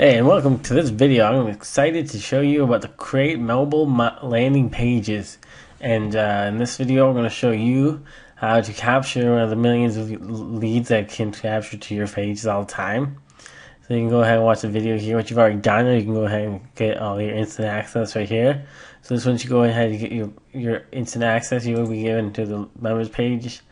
Hey, and welcome to this video. I'm excited to show you about the Create Mobile Landing Pages. And uh, in this video, I'm going to show you how to capture one of the millions of leads that can capture to your pages all the time. So you can go ahead and watch the video here. What you've already done, or you can go ahead and get all your instant access right here. So this once you go ahead and get your, your instant access, you will be given to the members page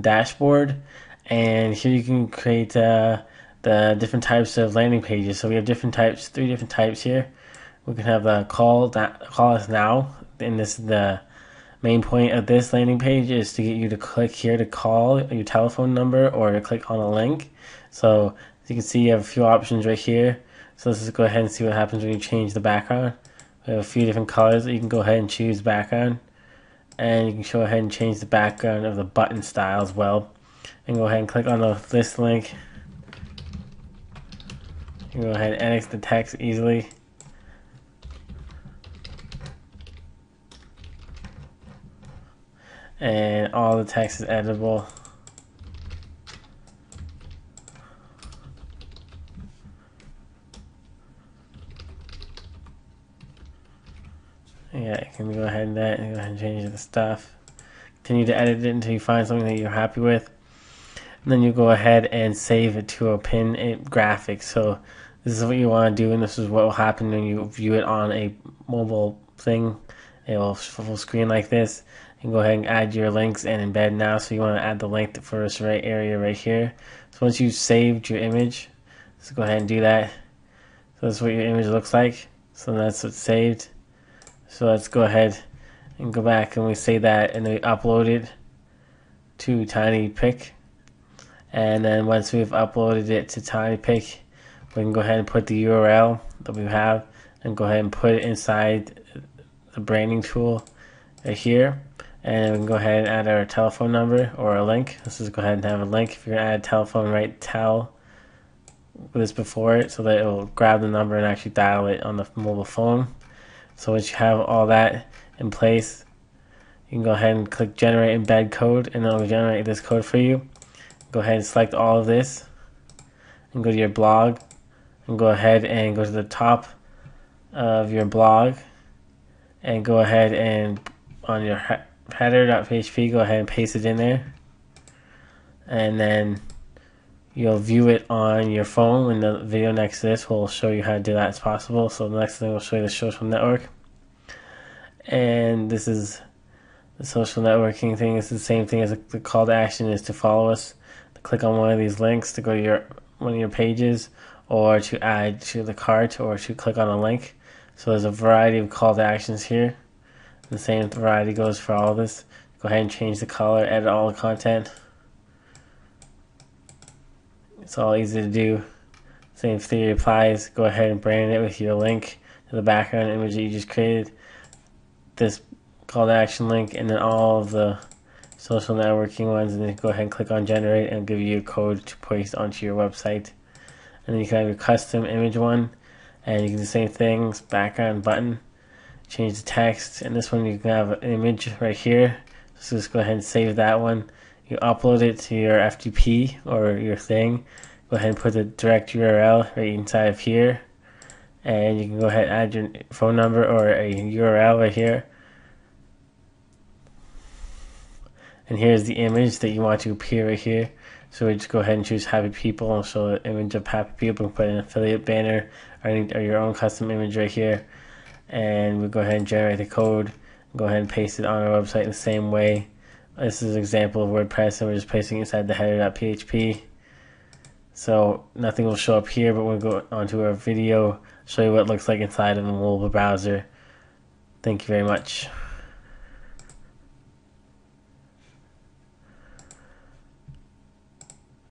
dashboard. And here you can create uh, the different types of landing pages. So we have different types, three different types here. We can have the call that call us now, and this is the main point of this landing page is to get you to click here to call your telephone number or to click on a link. So as you can see, you have a few options right here. So let's just go ahead and see what happens when you change the background. We have a few different colors that you can go ahead and choose background. And you can go ahead and change the background of the button style as well. And go ahead and click on the, this link go ahead and edit the text easily. And all the text is editable. Yeah, you can go ahead and that and go ahead and change the stuff. Continue to edit it until you find something that you're happy with. And then you go ahead and save it to a PNG graphic. So this is what you want to do, and this is what will happen when you view it on a mobile thing. It will full screen like this. And go ahead and add your links and embed now. So you want to add the link for this right area right here. So once you've saved your image, let's go ahead and do that. So that's what your image looks like. So that's what's saved. So let's go ahead and go back and we save that and we upload it to TinyPic. And then once we've uploaded it to TinyPic, we can go ahead and put the URL that we have and go ahead and put it inside the branding tool right here. And we can go ahead and add our telephone number or a link. Let's just go ahead and have a link. If you're to add a telephone, write tell this before it so that it will grab the number and actually dial it on the mobile phone. So once you have all that in place, you can go ahead and click generate embed code and it'll generate this code for you. Go ahead and select all of this and go to your blog go ahead and go to the top of your blog and go ahead and on your header.php go ahead and paste it in there. And then you'll view it on your phone and the video next to this will show you how to do that as possible. So the next thing will show you the social network. And this is the social networking thing. It's the same thing as the call to action is to follow us. To click on one of these links to go to your one of your pages or to add to the cart or to click on a link. So there's a variety of call to actions here. The same variety goes for all this. Go ahead and change the color, edit all the content. It's all easy to do. Same theory applies. Go ahead and brand it with your link to the background image that you just created. This call to action link and then all of the social networking ones and then go ahead and click on generate and give you a code to paste onto your website and then you can have your custom image one and you can do the same things background button change the text. And this one you can have an image right here. So just go ahead and save that one. You upload it to your FTP or your thing. Go ahead and put the direct URL right inside of here. And you can go ahead and add your phone number or a URL right here and here's the image that you want to appear right here so we just go ahead and choose happy people and show the image of happy people and put an affiliate banner or, any, or your own custom image right here. And we go ahead and generate the code. Go ahead and paste it on our website in the same way. This is an example of WordPress and we're just pasting inside the header.php. So nothing will show up here, but we'll go onto our video, show you what it looks like inside of the mobile browser. Thank you very much.